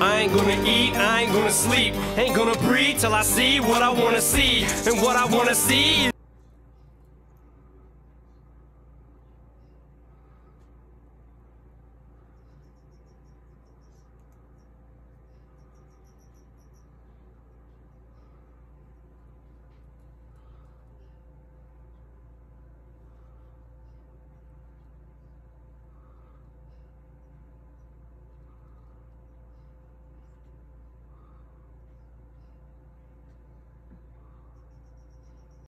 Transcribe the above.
I ain't gonna eat, I ain't gonna sleep, ain't gonna breathe till I see what I wanna see. And what I wanna see